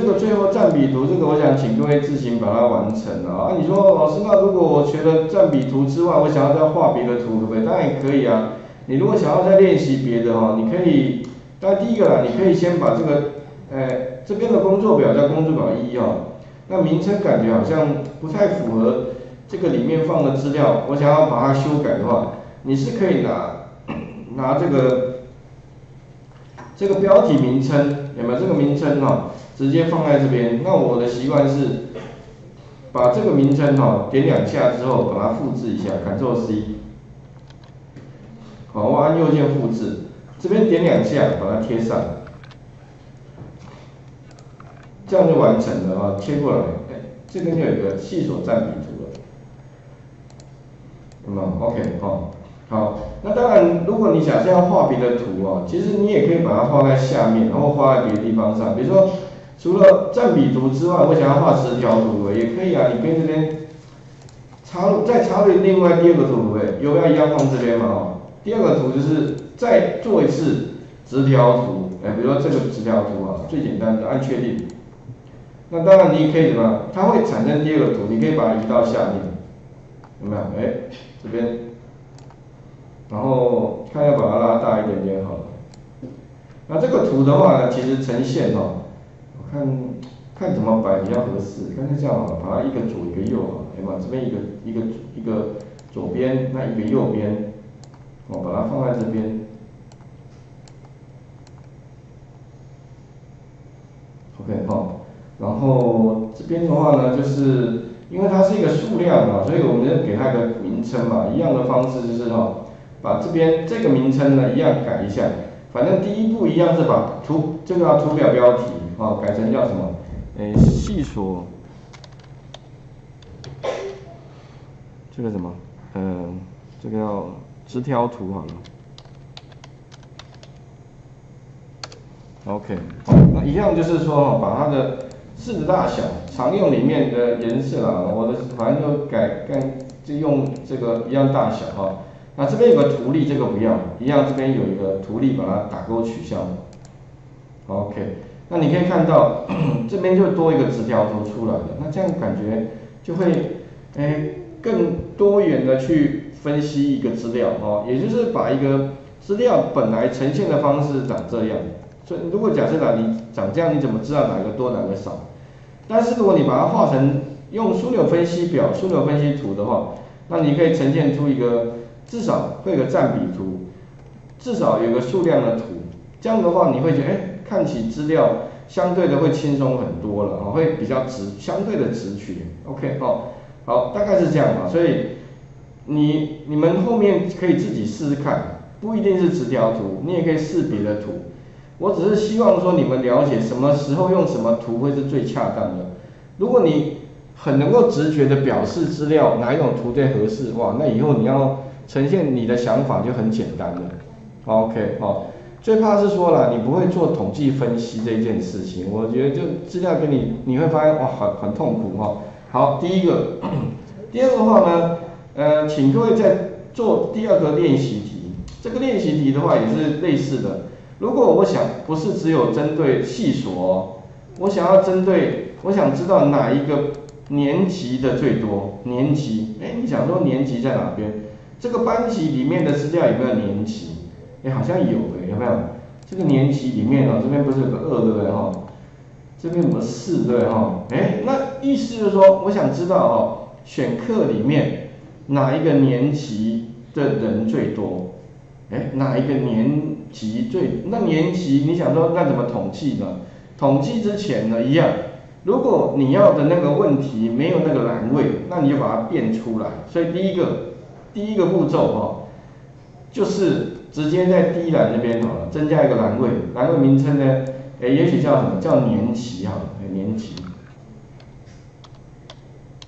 这个最后占比图，这个我想请各位自行把它完成了啊。你说老师，那如果我学了占比图之外，我想要再画别的图，可不可以？当然也可以啊。你如果想要再练习别的哈，你可以，当然第一个啦，你可以先把这个，呃，这边的工作表叫工作表一哈，那名称感觉好像不太符合这个里面放的资料，我想要把它修改的话，你是可以拿 拿这个这个标题名称有没有这个名称哈？直接放在这边，那我的习惯是把这个名称哈点两下之后，把它复制一下，Ctrl C，好，我按右键复制，这边点两下把它贴上，这样就完成了啊，贴过来，哎，这边就有一个细所占比图了，那么 OK 哈，好，那当然如果你想要画别的图啊，其实你也可以把它画在下面，然后画在别的地方上，比如说。除了占比图之外，我想要画十条图，也可以啊。你跟这边插入，再插入另外第二个图，对不有没有一样放这边嘛？哦，第二个图就是再做一次直条图，哎，比如说这个直条图啊，最简单的按确定。那当然你也可以什么？它会产生第二个图，你可以把它移到下面，有没有？哎，这边，然后看要把它拉大一点点好了。那这个图的话呢，其实呈现哦。看看怎么摆比较合适，干脆这样好了，把它一个左一个右啊，哎嘛，这边一个一个一个左边，那一个右边，我把它放在这边，OK 好，然后这边的话呢，就是因为它是一个数量嘛，所以我们就给它一个名称嘛，一样的方式就是哈，把这边这个名称呢一样改一下，反正第一步一样是把图这个图表标题。哦，改成叫什么？诶，细锁，这个什么？嗯，这个叫直条图好了。OK，好，那一样就是说，把它的字的大小、常用里面的颜色啊，我的反正就改改，就用这个一样大小哈。那这边有个图例，这个不要，一样这边有一个图例，把它打勾取消。OK。那你可以看到，这边就多一个直条图出来了，那这样感觉就会，哎，更多元的去分析一个资料哦，也就是把一个资料本来呈现的方式长这样，所以如果假设啦，你长这样，你怎么知道哪个多哪个少？但是如果你把它画成用枢纽分析表、枢纽分析图的话，那你可以呈现出一个至少会有个占比图，至少有个数量的图，这样的话你会觉得，哎。看起资料相对的会轻松很多了啊，会比较直，相对的直觉，OK 哦，好，大概是这样嘛，所以你你们后面可以自己试试看，不一定是直条图，你也可以试别的图，我只是希望说你们了解什么时候用什么图会是最恰当的，如果你很能够直觉的表示资料哪一种图最合适，哇，那以后你要呈现你的想法就很简单了，OK 哦。最怕是说了，你不会做统计分析这件事情，我觉得就资料给你，你会发现哇，很很痛苦哈。好，第一个，第二个话呢，呃，请各位在做第二个练习题，这个练习题的话也是类似的。如果我想不是只有针对系所，我想要针对，我想知道哪一个年级的最多，年级，哎，你想说年级在哪边？这个班级里面的资料有没有年级？哎，好像有哎，有没有？这个年级里面哦，这边不是有个二对不对哈？这边有个四对哈？哎，那意思就是说，我想知道哦，选课里面哪一个年级的人最多？哎，哪一个年级最？那年级你想说那怎么统计呢？统计之前呢，一样，如果你要的那个问题没有那个栏位，那你就把它变出来。所以第一个，第一个步骤哈，就是。直接在第一栏这边好了，增加一个栏位，栏位名称呢，哎，也许叫什么叫年级哈，年级。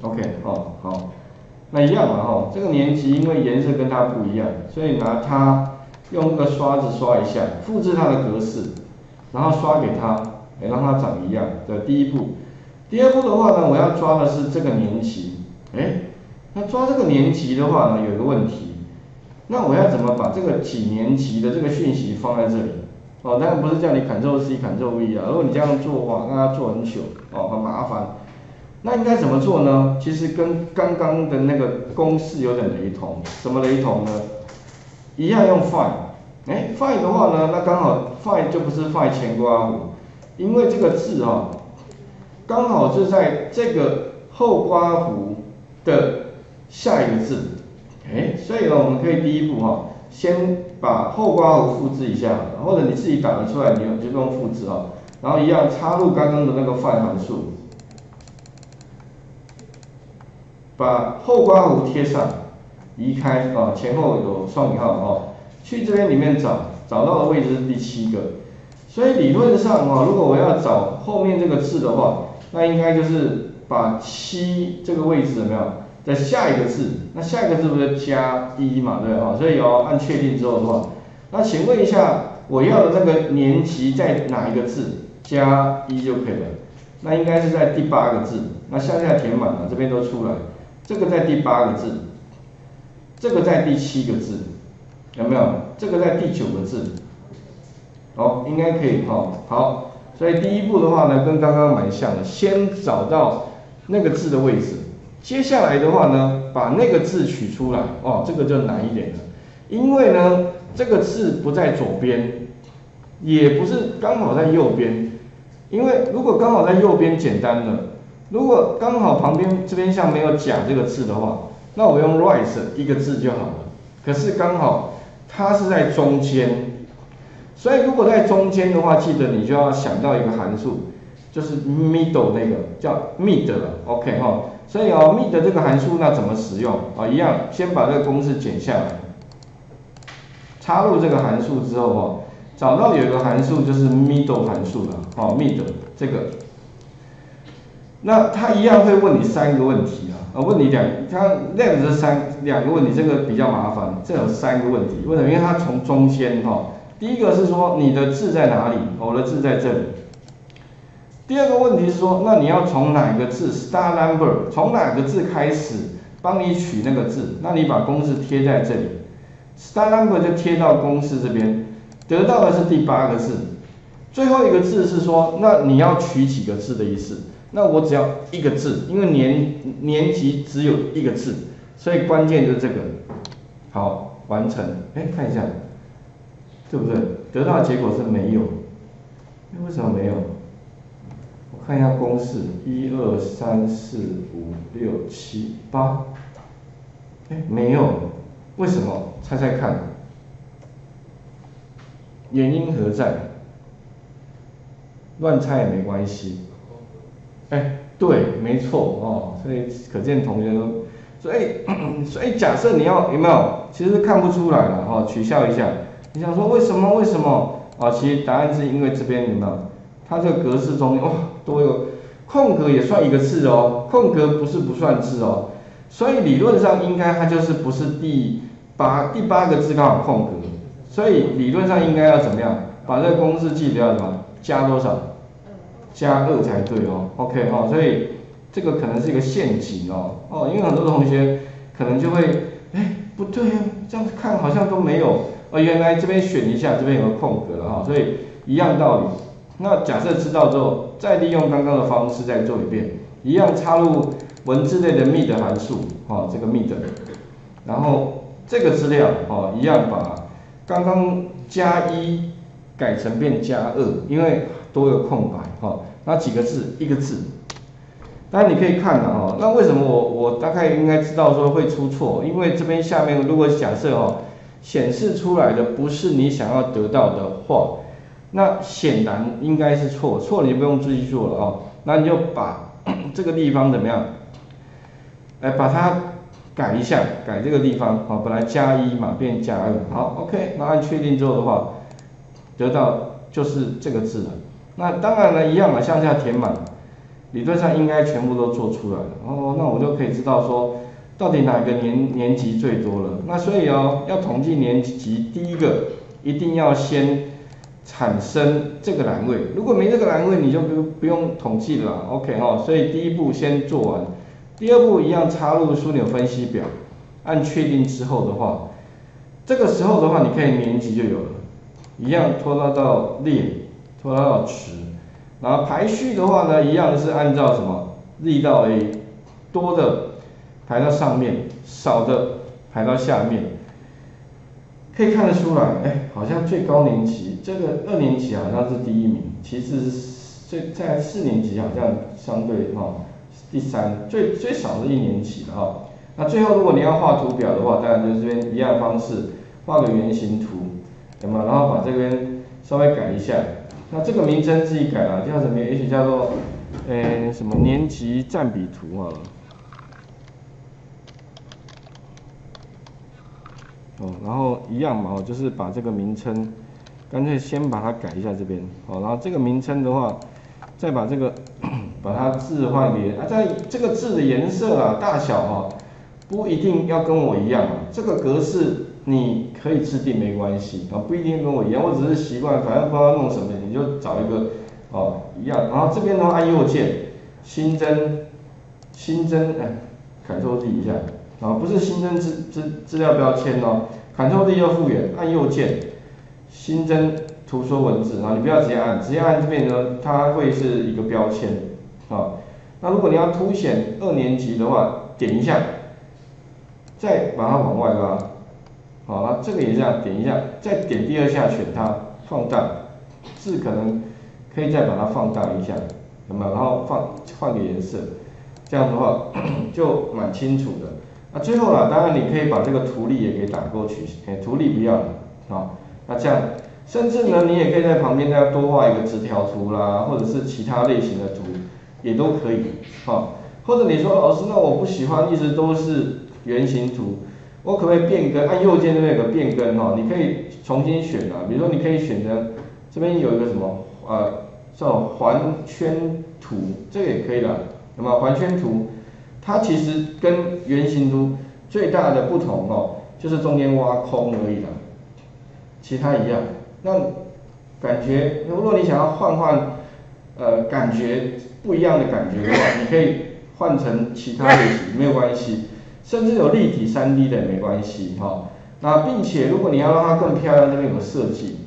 OK，好，好，那一样嘛哈，这个年级因为颜色跟它不一样，所以拿它用个刷子刷一下，复制它的格式，然后刷给它，哎，让它长一样的第一步。第二步的话呢，我要抓的是这个年级，哎，那抓这个年级的话呢，有个问题。那我要怎么把这个几年级的这个讯息放在这里？哦，当然不是叫你 Ctrl C Ctrl V 啊，如果你这样做的话，那要做很久，哦，很麻烦。那应该怎么做呢？其实跟刚刚的那个公式有点雷同，什么雷同呢？一样用 find，哎，find 的话呢，那刚好 find 就不是 find 前括弧，因为这个字哈，刚好是在这个后括弧的下一个字，哎，所以呢，我们可以第一步哈，先把后括弧复制一下，或者你自己打得出来，你就不用复制哦，然后一样插入刚刚的那个 find 函数。把后刮弧贴上，移开啊，前后有双引号哦，去这边里面找，找到的位置是第七个，所以理论上啊，如果我要找后面这个字的话，那应该就是把七这个位置有没有在下一个字，那下一个字不是加一嘛，对吧？所以要按确定之后的话，那请问一下，我要的那个年级在哪一个字？加一就可以了，那应该是在第八个字，那向下填满了，这边都出来。这个在第八个字，这个在第七个字，有没有？这个在第九个字，哦，应该可以哈。好，所以第一步的话呢，跟刚刚蛮像的，先找到那个字的位置，接下来的话呢，把那个字取出来，哦，这个就难一点了，因为呢，这个字不在左边，也不是刚好在右边，因为如果刚好在右边，简单了。如果刚好旁边这边像没有甲这个字的话，那我用 rise 一个字就好了。可是刚好它是在中间，所以如果在中间的话，记得你就要想到一个函数，就是 middle 那个叫 mid，OK 哈。所以哦，mid 这个函数那怎么使用啊？一样，先把这个公式剪下来，插入这个函数之后哦，找到有一个函数就是 middle 函数了，哦 mid 这个。那他一样会问你三个问题啊，啊问你两，他那个是三两个问题，这个比较麻烦，这有三个问题，为什么？因为它从中间哈，第一个是说你的字在哪里，我的字在这里。第二个问题是说，那你要从哪个字，star number，从哪个字开始帮你取那个字，那你把公式贴在这里，star number 就贴到公式这边，得到的是第八个字，最后一个字是说，那你要取几个字的意思？那我只要一个字，因为年年级只有一个字，所以关键就是这个。好，完成。哎，看一下，对不对？得到的结果是没有。为什么没有？我看一下公式，一二三四五六七八。哎，没有。为什么？猜猜看。原因何在？乱猜也没关系。哎，对，没错哦，所以可见同学都，所以 所以假设你要有没有，其实看不出来了哈，取笑一下。你想说为什么？为什么？啊，其实答案是因为这边有没有，它这个格式中间哇都有空格也算一个字哦，空格不是不算字哦，所以理论上应该它就是不是第八第八个字刚好空格，所以理论上应该要怎么样？把这个公式记得要什么？加多少？加二才对哦，OK 哈，所以这个可能是一个陷阱哦，哦，因为很多同学可能就会，哎，不对啊，这样子看好像都没有，哦，原来这边选一下，这边有个空格了哈，所以一样道理。那假设知道之后，再利用刚刚的方式再做一遍，一样插入文字类的 mid 函数，哈，这个 mid，然后这个资料，哦，一样把刚刚加一改成变加二，因为。都有空白，哈，那几个字，一个字，当然你可以看了，哈，那为什么我我大概应该知道说会出错？因为这边下面如果假设哦，显示出来的不是你想要得到的话，那显然应该是错，错你就不用自己做了哦，那你就把 这个地方怎么样，来把它改一下，改这个地方，好，本来加一嘛变加二，好，OK，那按确定之后的话，得到就是这个字了。那当然了，一样嘛，向下填满，理论上应该全部都做出来了。哦，那我就可以知道说，到底哪个年年级最多了。那所以哦，要统计年级，第一个一定要先产生这个栏位，如果没这个栏位，你就不不用统计了。OK 哈，所以第一步先做完，第二步一样插入枢纽分析表，按确定之后的话，这个时候的话，你可以年级就有了。一样拖拉到列，拖拉到池，然后排序的话呢，一样是按照什么力到 A，多的排到上面，少的排到下面，可以看得出来，哎，好像最高年级这个二年级好像是第一名，其实最在四年级好像相对哈第三，最最少是一年级的哈。那最后如果你要画图表的话，当然就是这边一样方式，画个圆形图，对吗？然后把这边稍微改一下。那这个名称自己改了，叫什么？也许叫做，呃，什么年级占比图好了。哦，然后一样嘛，哦，就是把这个名称，干脆先把它改一下这边。哦，然后这个名称的话，再把这个 把它字换别啊，在这个字的颜色啊、大小哈。不一定要跟我一样，这个格式你可以制定没关系啊，不一定跟我一样，我只是习惯，反正不知道弄什么，你就找一个哦一样。然后这边的话按右键新增新增哎，Ctrl D 一下，啊不是新增资资资料标签哦，Ctrl D 要复原，按右键新增图说文字，然后你不要直接按，直接按这边呢，它会是一个标签啊。那如果你要凸显二年级的话，点一下。再把它往外拉，好了，这个也这样，点一下，再点第二下，选它放大，字可能可以再把它放大一下，那么然后放换个颜色，这样的话 就蛮清楚的。那最后了，当然你可以把这个图例也给打过去，哎，图例不要了，啊，那这样，甚至呢，你也可以在旁边再多画一个直条图啦，或者是其他类型的图，也都可以，好，或者你说老师，那我不喜欢一直都是。圆形图，我可不可以变更？按右键那个变更哈，你可以重新选啊。比如说，你可以选择这边有一个什么呃叫环圈图，这个也可以的。那么环圈图，它其实跟圆形图最大的不同哦，就是中间挖空而已啦，其他一样。那感觉，如果你想要换换呃感觉不一样的感觉的话，你可以换成其他类型，没有关系。甚至有立体三 D 的也没关系哈，那并且如果你要让它更漂亮，这边有个设计，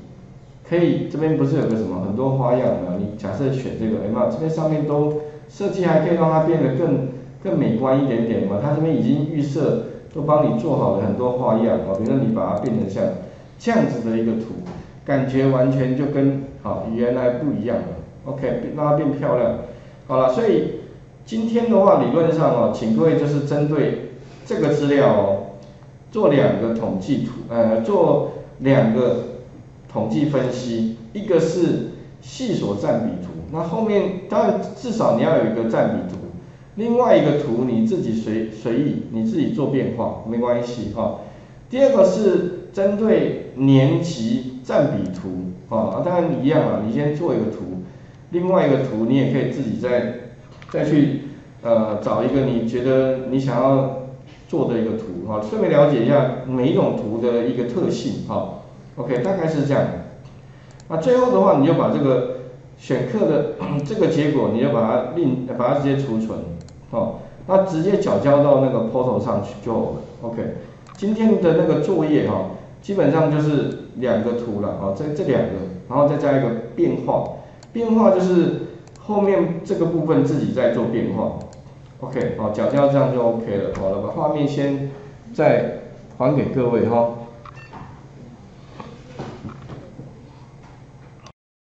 可以这边不是有个什么很多花样吗？你假设选这个，哎妈，这边上面都设计还可以让它变得更更美观一点点嘛，它这边已经预设都帮你做好了很多花样啊，比如说你把它变成像这样子的一个图，感觉完全就跟好原来不一样了，OK，让它变漂亮，好了，所以今天的话理论上哦，请各位就是针对。这个资料哦，做两个统计图，呃，做两个统计分析，一个是系所占比图，那后面当然至少你要有一个占比图，另外一个图你自己随随意，你自己做变化没关系哈。第二个是针对年级占比图啊，当然一样啊，你先做一个图，另外一个图你也可以自己再再去呃找一个你觉得你想要。做的一个图哈，顺便了解一下每一种图的一个特性哈。OK，大概是这样。那最后的话，你就把这个选课的 这个结果，你就把它另把它直接储存，哦，那直接缴交到那个 portal 上去就。OK，今天的那个作业哈，基本上就是两个图了啊，这这两个，然后再加一个变化，变化就是后面这个部分自己在做变化。OK，好，脚胶这样就 OK 了。好了，把画面先再还给各位哈。